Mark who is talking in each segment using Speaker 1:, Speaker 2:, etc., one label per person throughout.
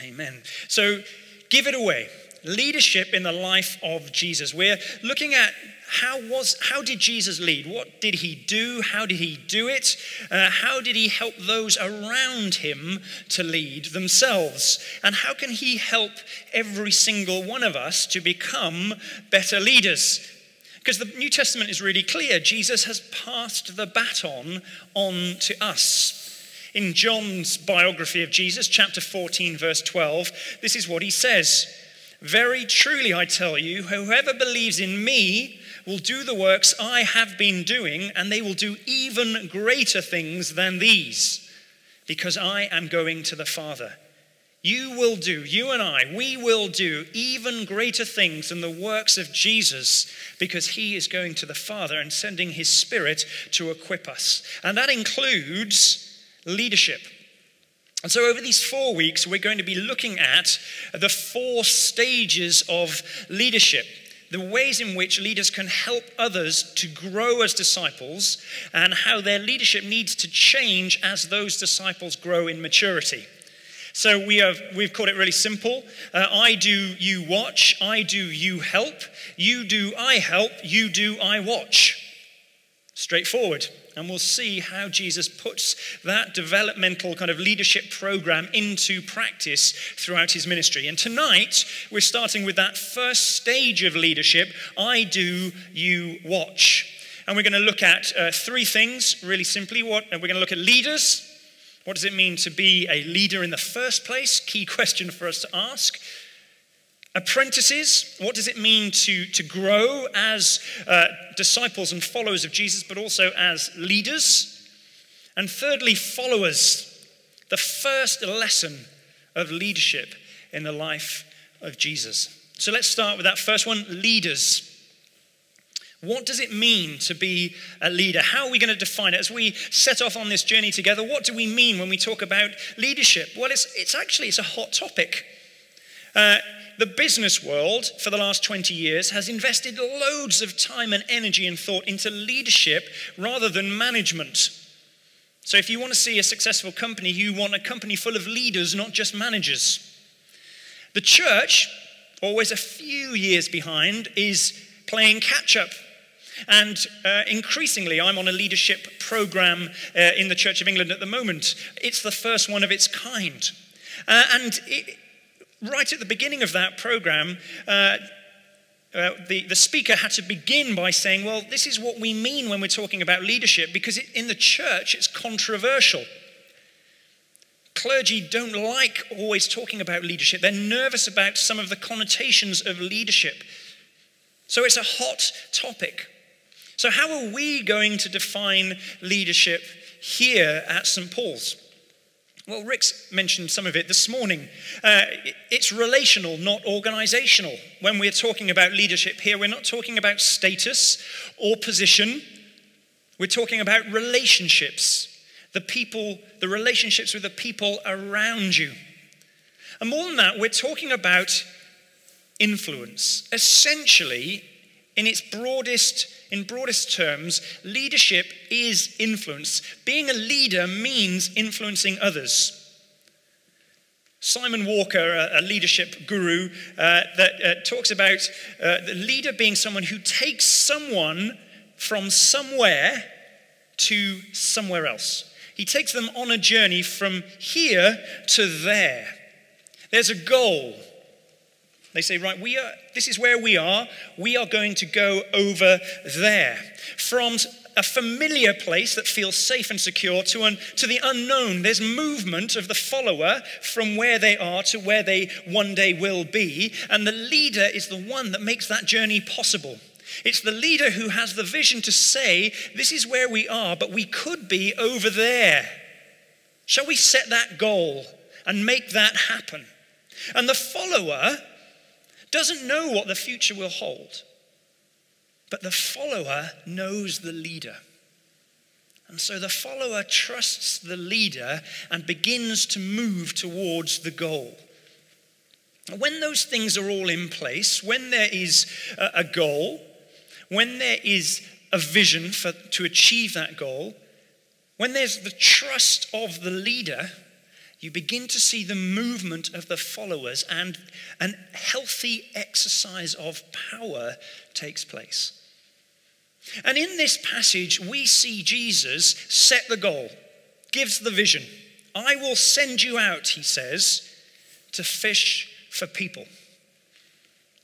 Speaker 1: Amen. So give it away. Leadership in the life of Jesus. We're looking at how was how did jesus lead? What did he do? How did he do it? Uh, how did he help those around him to lead themselves? And how can he help every single one of us to become better leaders? Because the new testament is really clear. Jesus has passed the baton on to us in john's biography of jesus chapter 14 verse 12 this is what he says very truly i tell you whoever believes in me will do the works I have been doing, and they will do even greater things than these, because I am going to the Father. You will do, you and I, we will do even greater things than the works of Jesus because he is going to the Father and sending his Spirit to equip us. And that includes leadership. And so, over these four weeks, we're going to be looking at the four stages of leadership the ways in which leaders can help others to grow as disciples and how their leadership needs to change as those disciples grow in maturity. So we have, we've called it really simple. Uh, I do, you watch. I do, you help. You do, I help. You do, I watch. Straightforward. And we'll see how Jesus puts that developmental kind of leadership program into practice throughout his ministry. And tonight, we're starting with that first stage of leadership I do, you watch. And we're going to look at uh, three things really simply. What, we're going to look at leaders. What does it mean to be a leader in the first place? Key question for us to ask. Apprentices, what does it mean to, to grow as uh, disciples and followers of Jesus, but also as leaders? And thirdly, followers, the first lesson of leadership in the life of Jesus. So let's start with that first one leaders. What does it mean to be a leader? How are we going to define it? As we set off on this journey together, what do we mean when we talk about leadership? Well, it's, it's actually it's a hot topic. Uh, the business world for the last 20 years has invested loads of time and energy and thought into leadership rather than management. So, if you want to see a successful company, you want a company full of leaders, not just managers. The church, always a few years behind, is playing catch up. And uh, increasingly, I'm on a leadership program uh, in the Church of England at the moment. It's the first one of its kind. Uh, and it, right at the beginning of that program, uh, uh, the, the speaker had to begin by saying, Well, this is what we mean when we're talking about leadership, because it, in the church it's controversial. Clergy don't like always talking about leadership, they're nervous about some of the connotations of leadership. So it's a hot topic. So, how are we going to define leadership here at St. Paul's? Well, Rick's mentioned some of it this morning. Uh, it's relational, not organizational. When we're talking about leadership here, we're not talking about status or position. We're talking about relationships, the people, the relationships with the people around you. And more than that, we're talking about influence. Essentially, in its broadest in broadest terms, leadership is influence. Being a leader means influencing others. Simon Walker, a, leadership guru, uh, that uh, talks about uh, the leader being someone who takes someone from somewhere to somewhere else. He takes them on a journey from here to there. There's a goal, they say, right, we are, this is where we are. We are going to go over there. From a familiar place that feels safe and secure to, an, to the unknown. There's movement of the follower from where they are to where they one day will be. And the leader is the one that makes that journey possible. It's the leader who has the vision to say, This is where we are, but we could be over there. Shall we set that goal and make that happen? And the follower doesn't know what the future will hold, but the follower knows the leader. And so the follower trusts the leader and begins to move towards the goal. When those things are all in place, when there is a goal, when there is a vision for, to achieve that goal, when there's the trust of the leader, you begin to see the movement of the followers and an healthy exercise of power takes place. And in this passage, we see Jesus set the goal, gives the vision. I will send you out, he says, to fish for people.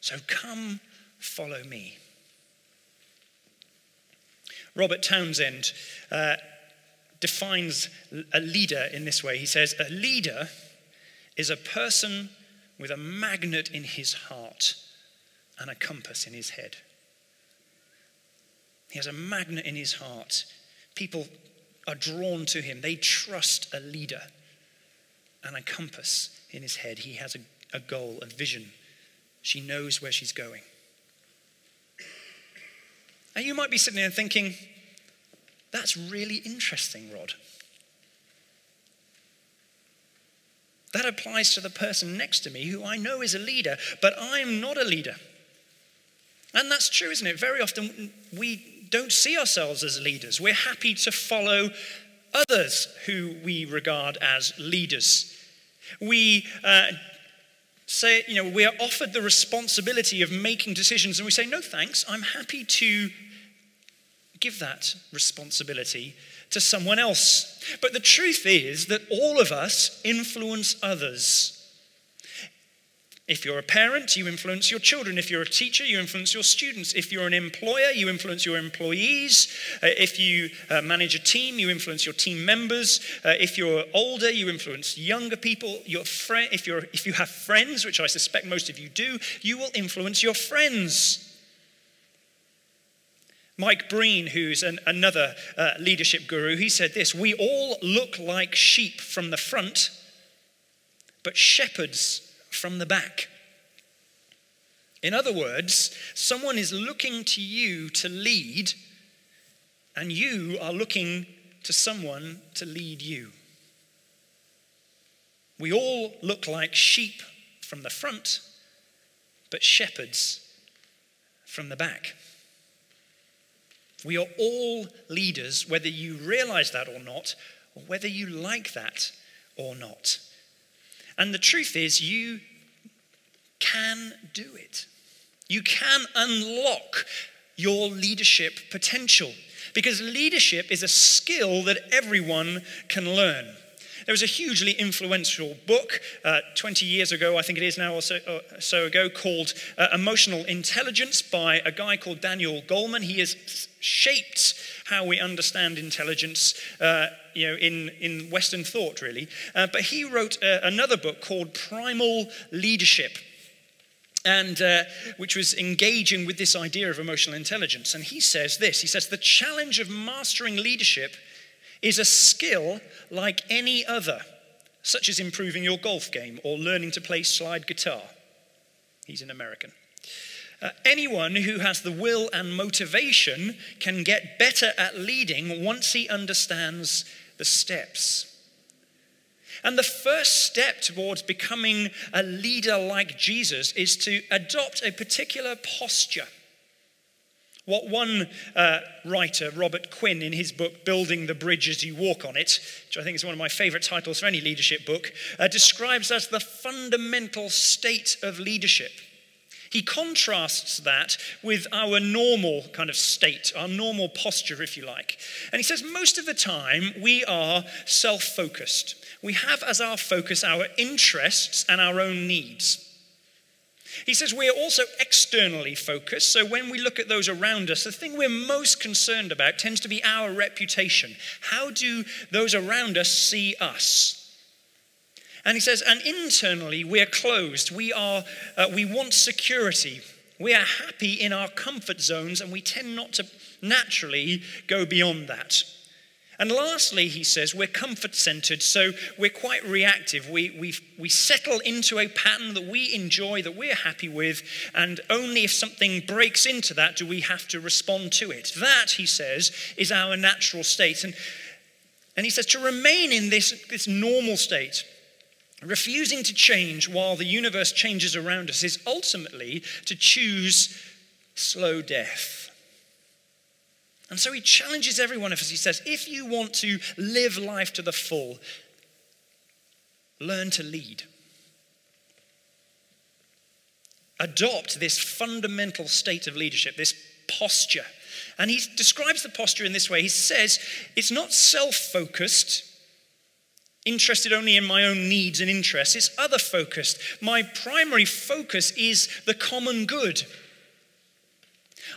Speaker 1: So come follow me. Robert Townsend uh, defines a leader in this way. He says, A leader is a person with a magnet in his heart and a compass in his head. He has a magnet in his heart. People are drawn to him, they trust a leader and a compass in his head. He has a, a goal, a vision. She knows where she's going. And you might be sitting there thinking, that's really interesting, Rod. That applies to the person next to me who I know is a leader, but I'm not a leader. And that's true, isn't it? Very often we don't see ourselves as leaders. We're happy to follow others who we regard as leaders. We uh, say, you know, we are offered the responsibility of making decisions, and we say, no thanks, I'm happy to give that responsibility to someone else. But the truth is that all of us influence others. If you're a parent, you influence your children. If you're a teacher, you influence your students. If you're an employer, you influence your employees. Uh, if you uh, manage a team, you influence your team members. Uh, if you're older, you influence younger people. Your if, you're, if you have friends, which I suspect most of you do, you will influence your friends. Mike Breen, who's an, another uh, leadership guru, he said this We all look like sheep from the front, but shepherds from the back. In other words, someone is looking to you to lead, and you are looking to someone to lead you. We all look like sheep from the front, but shepherds from the back. We are all leaders, whether you realize that or not, or whether you like that or not. And the truth is, you can do it. You can unlock your leadership potential because leadership is a skill that everyone can learn. There was a hugely influential book uh, 20 years ago, I think it is now or so, uh, so ago, called uh, Emotional Intelligence by a guy called Daniel Goleman. He has shaped how we understand intelligence uh, you know, in, in Western thought, really. Uh, but he wrote uh, another book called Primal Leadership and uh, which was engaging with this idea of emotional intelligence. And he says this he says, The challenge of mastering leadership is a skill like any other, such as improving your golf game or learning to play slide guitar. He's an American. Uh, anyone who has the will and motivation can get better at leading once he understands the steps. And the first step towards becoming a leader like Jesus is to adopt a particular posture. What one uh, writer, Robert Quinn, in his book Building the Bridge as You Walk on It, which I think is one of my favorite titles for any leadership book, uh, describes as the fundamental state of leadership. He contrasts that with our normal kind of state, our normal posture, if you like. And he says most of the time we are self focused. We have as our focus our interests and our own needs. He says we are also externally focused. So when we look at those around us, the thing we're most concerned about tends to be our reputation. How do those around us see us? And he says, and internally we're closed. We are, uh, we want security. We are happy in our comfort zones, and we tend not to naturally go beyond that. And lastly, he says, we're comfort centered, so we're quite reactive. We, we, we settle into a pattern that we enjoy, that we're happy with, and only if something breaks into that do we have to respond to it. That, he says, is our natural state. And, and he says, to remain in this, this normal state, refusing to change while the universe changes around us, is ultimately to choose slow death. And so he challenges every one of us. He says, if you want to live life to the full, learn to lead. Adopt this fundamental state of leadership, this posture. And he describes the posture in this way. He says, it's not self focused, interested only in my own needs and interests, it's other focused. My primary focus is the common good.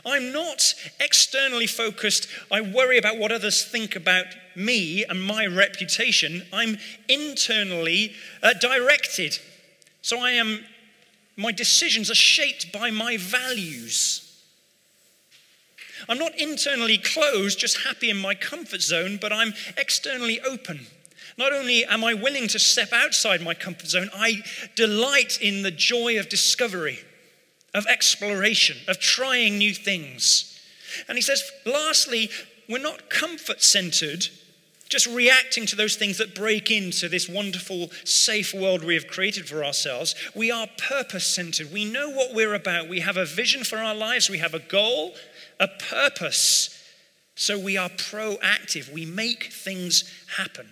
Speaker 1: I'm not externally focused. I worry about what others think about me and my reputation. I'm internally uh, directed. So I am, my decisions are shaped by my values. I'm not internally closed, just happy in my comfort zone, but I'm externally open. Not only am I willing to step outside my comfort zone, I delight in the joy of discovery of exploration, of trying new things. And he says, lastly, we're not comfort centered, just reacting to those things that break into this wonderful, safe world we have created for ourselves. We are purpose centered. We know what we're about. We have a vision for our lives, we have a goal, a purpose. So we are proactive. We make things happen.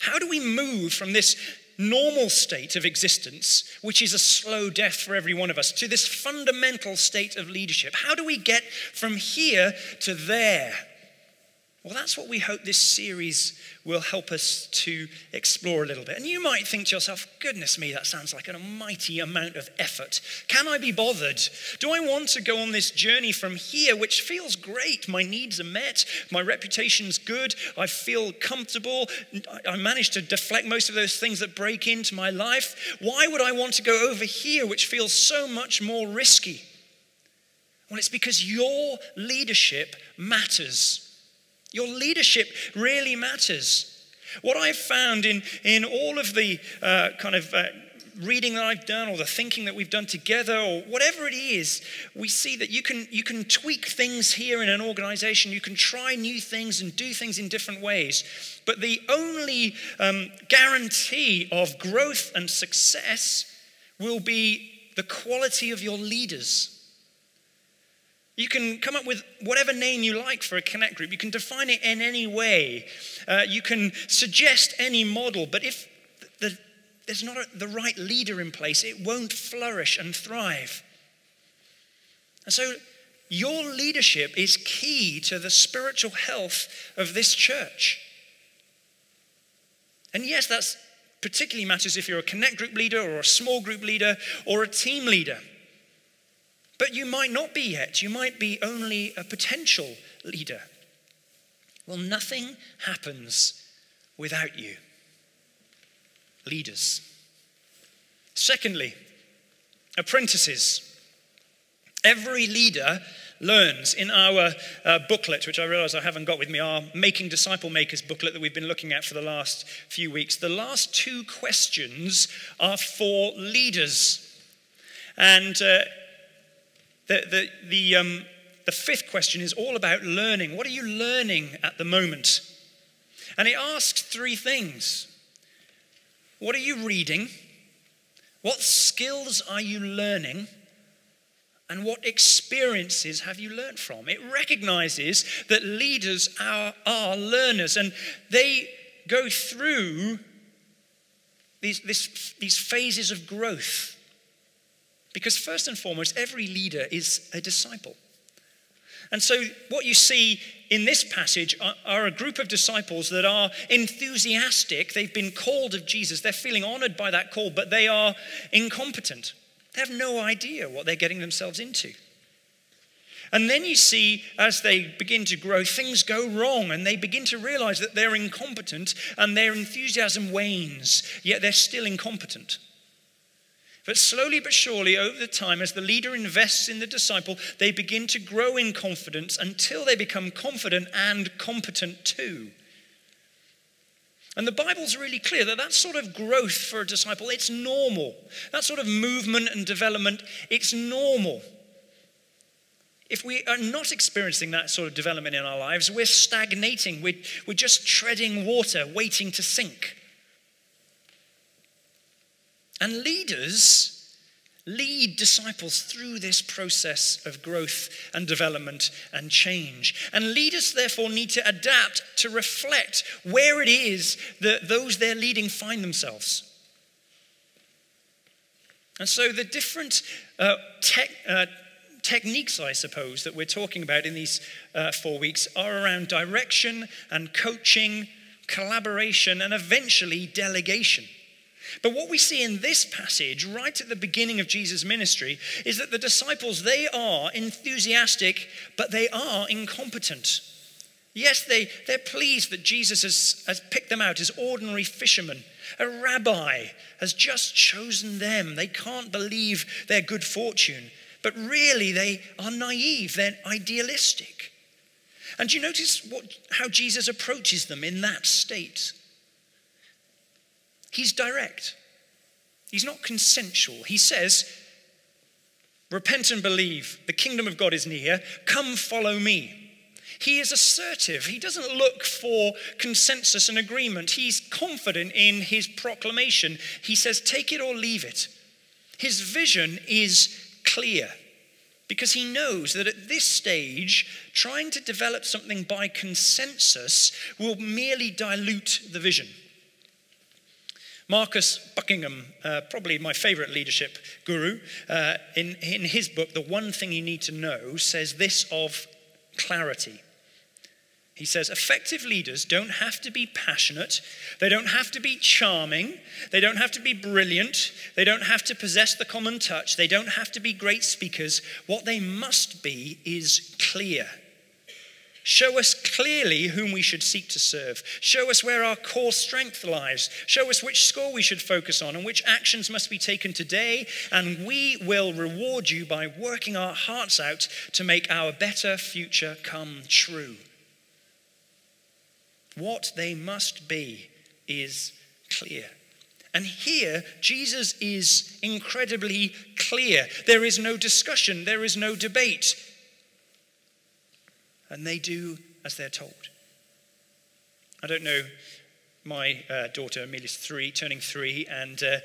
Speaker 1: How do we move from this normal state of existence, which is a slow death for every one of us, to this fundamental state of leadership? How do we get from here to there? Well, that's what we hope this series will help us to explore a little bit. And you might think to yourself, goodness me, that sounds like a mighty amount of effort. Can I be bothered? Do I want to go on this journey from here, which feels great? My needs are met, my reputation's good, I feel comfortable, I managed to deflect most of those things that break into my life. Why would I want to go over here, which feels so much more risky? Well, it's because your leadership matters. Your leadership really matters. What I've found in, in all of the uh, kind of uh, reading that I've done or the thinking that we've done together or whatever it is, we see that you can, you can tweak things here in an organization. You can try new things and do things in different ways. But the only um, guarantee of growth and success will be the quality of your leaders. You can come up with whatever name you like for a connect group. You can define it in any way. Uh, you can suggest any model, but if the, there's not a, the right leader in place, it won't flourish and thrive. And so, your leadership is key to the spiritual health of this church. And yes, that's particularly matters if you're a connect group leader or a small group leader or a team leader. But you might not be yet. You might be only a potential leader. Well, nothing happens without you. Leaders. Secondly, apprentices. Every leader learns in our uh, booklet, which I realize I haven't got with me, our Making Disciple Makers booklet that we've been looking at for the last few weeks. The last two questions are for leaders. And uh, the, the, the, um, the fifth question is all about learning. What are you learning at the moment? And it asks three things What are you reading? What skills are you learning? And what experiences have you learned from? It recognizes that leaders are, are learners and they go through these, this, these phases of growth. Because, first and foremost, every leader is a disciple. And so, what you see in this passage are, are, a group of disciples that are enthusiastic. They've been called of Jesus. They're feeling honored by that call, but they are incompetent. They have no idea what they're getting themselves into. And then you see, as they begin to grow, things go wrong, and they begin to realize that they're incompetent, and their enthusiasm wanes, yet they're still incompetent. But slowly but surely, over the time, as the leader invests in the disciple, they begin to grow in confidence until they become confident and competent too. And the Bible's really clear that that sort of growth for a disciple, it's normal. That sort of movement and development, it's normal. If we are not experiencing that sort of development in our lives, we're stagnating. We're, we're just treading water, waiting to sink. And leaders Lead disciples through this process of growth and development and change. And leaders, therefore, need to adapt to reflect where it is that those they're leading find themselves. And so the different uh, uh, techniques, I suppose, that we're talking about in these uh, four weeks are around direction and coaching, collaboration, and eventually delegation. But what we see in this passage, right at the beginning of Jesus' ministry, is that the disciples, they are enthusiastic, but they are incompetent. Yes, they, they're pleased that Jesus has, has picked them out as ordinary fishermen. A rabbi has just chosen them. They can't believe their good fortune. But really, they are naive, they're idealistic. And do you notice what, how Jesus approaches them in that state? He's direct, he's not consensual. He says, Repent and believe, the kingdom of God is near, come follow me. He is assertive. He doesn't look for consensus and agreement. He's confident in his proclamation. He says, Take it or leave it. His vision is clear because he knows that at this stage, trying to develop something by consensus will merely dilute the vision. Marcus Buckingham, uh, probably my favorite leadership guru, uh, in, in his book, The One Thing You Need to Know, says this of clarity. He says, effective leaders don't have to be passionate, they don't have to be charming, they don't have to be brilliant, they don't have to possess the common touch, they don't have to be great speakers. What they must be is clear. Show us clearly whom we should seek to serve. Show us where our core strength lies. Show us which score we should focus on and which actions must be taken today. And we will reward you by working our hearts out to make our better future come true. What they must be is clear. And here, Jesus is incredibly clear. There is no discussion, there is no debate and they do as they're told. I don't know, my uh, daughter Amelia's three, turning three, and uh,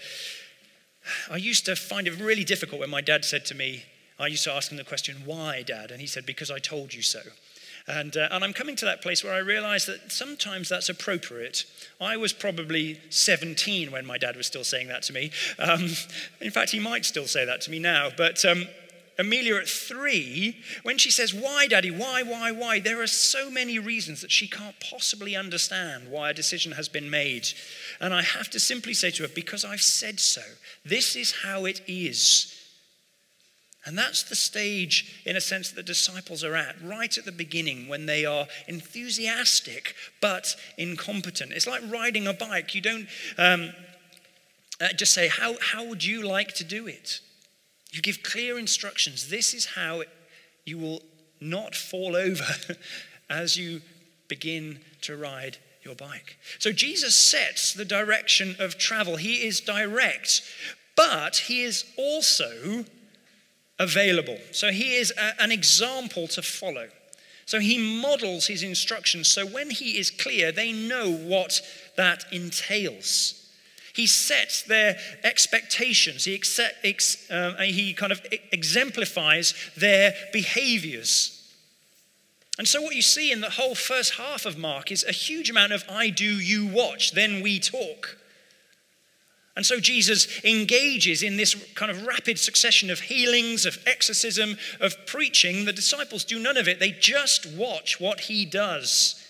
Speaker 1: I used to find it really difficult when my dad said to me, I used to ask him the question, Why, dad? And he said, Because I told you so. And, uh, and I'm coming to that place where I realize that sometimes that's appropriate. I was probably 17 when my dad was still saying that to me. Um, in fact, he might still say that to me now. But um, Amelia at three, when she says, Why, Daddy? Why, why, why? There are so many reasons that she can't possibly understand why a decision has been made. And I have to simply say to her, Because I've said so. This is how it is. And that's the stage, in a sense, that the disciples are at, right at the beginning, when they are enthusiastic but incompetent. It's like riding a bike. You don't um, uh, just say, how, how would you like to do it? You give clear instructions. This is how it, you will not fall over as you begin to ride your bike. So Jesus sets the direction of travel. He is direct, but he is also available. So he is a, an example to follow. So he models his instructions. So when he is clear, they know what that entails. He sets their expectations. He, accept, uh, he kind of exemplifies their behaviors. And so, what you see in the whole first half of Mark is a huge amount of I do, you watch, then we talk. And so Jesus engages in this kind of rapid succession of healings, of exorcism, of preaching. The disciples do none of it, they just watch what he does.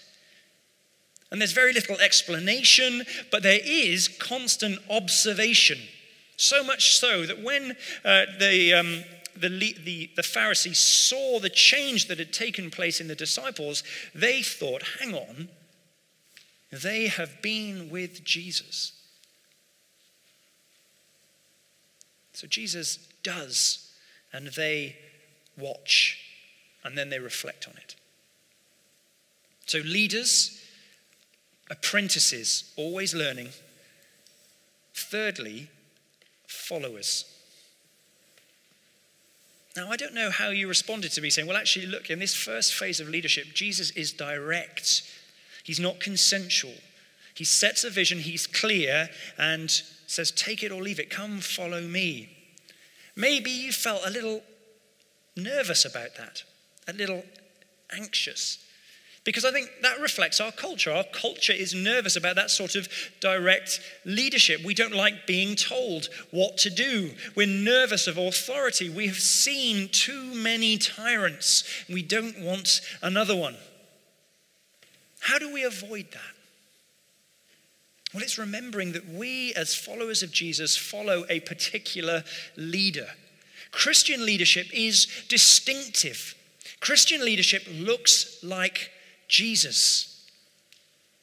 Speaker 1: And there's very little explanation, but there is constant observation. So much so that when uh, the, um, the, the, the Pharisees saw the change that had taken place in the disciples, they thought, hang on, they have been with Jesus. So Jesus does, and they watch, and then they reflect on it. So, leaders, apprentices, always learning. Thirdly, followers. Now, I don't know how you responded to me saying, well, actually, look, in this first phase of leadership, Jesus is direct, he's not consensual. He sets a vision, he's clear, and says, Take it or leave it. Come follow me. Maybe you felt a little nervous about that, a little anxious. Because I think that reflects our culture. Our culture is nervous about that sort of direct leadership. We don't like being told what to do. We're nervous of authority. We have seen too many tyrants. We don't want another one. How do we avoid that? Well, it's remembering that we, as followers of Jesus, follow a particular leader. Christian leadership is distinctive. Christian leadership looks like Jesus.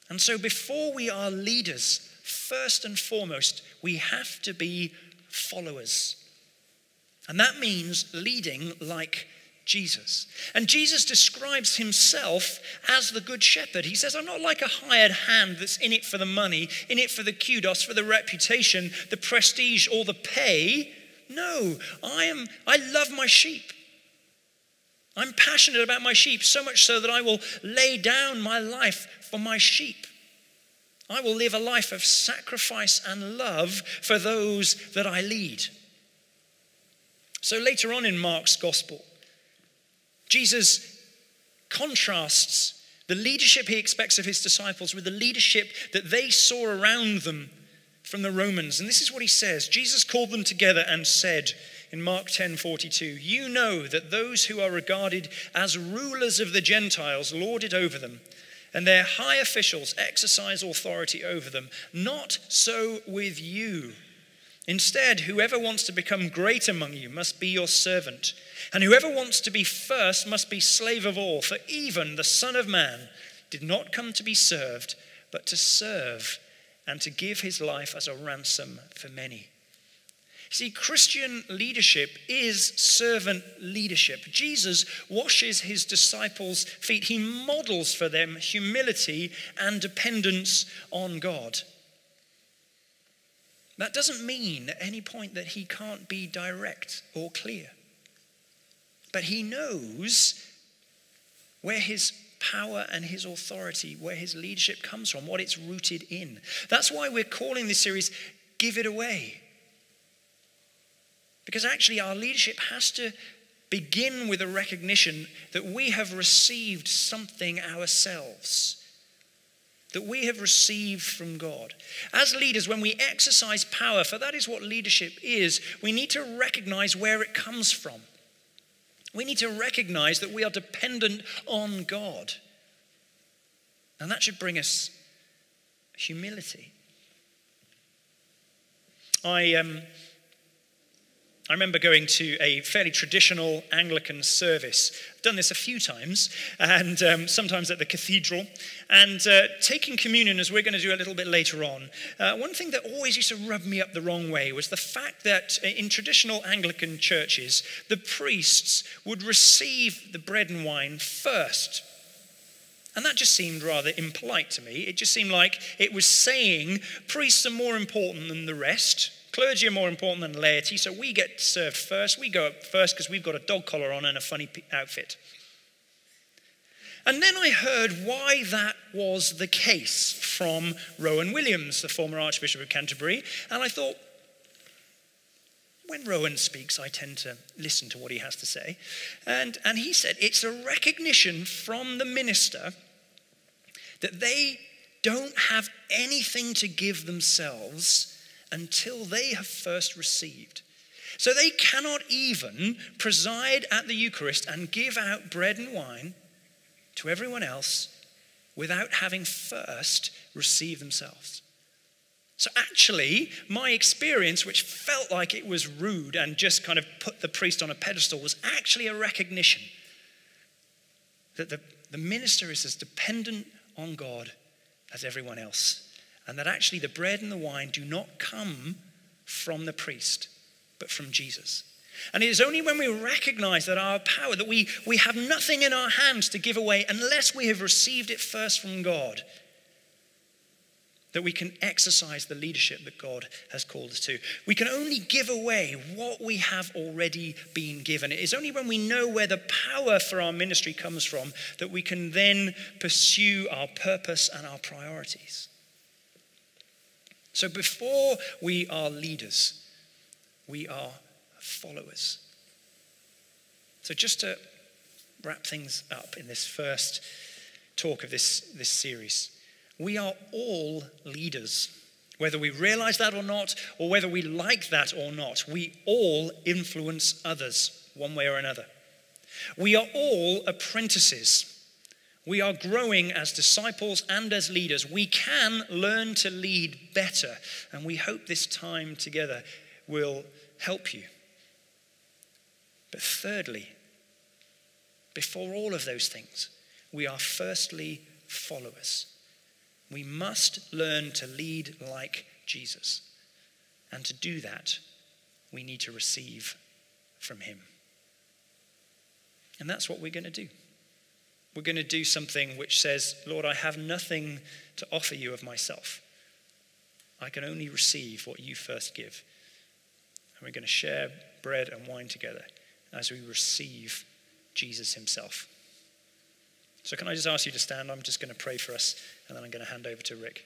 Speaker 1: And so, before we are leaders, first and foremost, we have to be followers. And that means leading like Jesus. And Jesus describes himself as the good shepherd. He says, I'm not like a hired hand that's in it for the money, in it for the kudos, for the reputation, the prestige, or the pay. No, I am I love my sheep. I'm passionate about my sheep, so much so that I will lay down my life for my sheep. I will live a life of sacrifice and love for those that I lead. So later on in Mark's gospel, Jesus contrasts the leadership he expects of his disciples with the leadership that they saw around them from the Romans. And this is what he says Jesus called them together and said, in Mark 10:42, "You know that those who are regarded as rulers of the Gentiles lord it over them, and their high officials exercise authority over them. Not so with you. Instead, whoever wants to become great among you must be your servant, and whoever wants to be first must be slave of all, for even the Son of Man did not come to be served, but to serve and to give his life as a ransom for many." See, Christian leadership is servant leadership. Jesus washes his disciples' feet, he models for them humility and dependence on God. That doesn't mean at any point that he can't be direct or clear. But he knows where his power and his authority, where his leadership comes from, what it's rooted in. That's why we're calling this series Give It Away. Because actually, our leadership has to begin with a recognition that we have received something ourselves, that we have received from God. As leaders, when we exercise power, for that is what leadership is, we need to recognize where it comes from. We need to recognize that we are dependent on God. And that should bring us humility. I um, I remember going to a fairly traditional Anglican service. I've done this a few times, and um, sometimes at the cathedral, and uh, taking communion, as we're going to do a little bit later on. Uh, one thing that always used to rub me up the wrong way was the fact that uh, in traditional Anglican churches, the priests would receive the bread and wine first. And that just seemed rather impolite to me. It just seemed like it was saying priests are more important than the rest Clergy are more important than laity, so we get served first. We go up first because we've got a dog collar on and a funny outfit. And then I heard why that was the case from Rowan Williams, the former Archbishop of Canterbury. And I thought, when Rowan speaks, I tend to listen to what he has to say. And, and he said it's a recognition from the minister that they don't have anything to give themselves until they have first received. So they cannot even preside at the Eucharist and give out bread and wine to everyone else without having first received themselves. So, actually, my experience, which felt like it was rude and just kind of put the priest on a pedestal, was actually a recognition that the, the minister is as dependent on God as everyone else and that actually the bread and the wine do not come from the priest, but from Jesus. And it is only when we recognize that our power, that we, we have nothing in our hands to give away unless we have received it first from God, that we can exercise the leadership that God has called us to. We can only give away what we have already been given. It is only when we know where the power for our ministry comes from that we can then pursue our purpose and our priorities. So before we are leaders, we are followers. So, just to wrap things up in this first talk of this, this series, we are all leaders. Whether we realize that or not, or whether we like that or not, we all influence others one way or another. We are all apprentices. We are growing as disciples and as leaders. We can learn to lead better, and we hope this time together will help you. But thirdly, before all of those things, we are firstly followers. We must learn to lead like Jesus. And to do that, we need to receive from him. And that's what we're going to do. We're going to do something which says, Lord, I have nothing to offer you of myself. I can only receive what you first give. And we're going to share bread and wine together as we receive Jesus himself. So, can I just ask you to stand? I'm just going to pray for us, and then I'm going to hand over to Rick.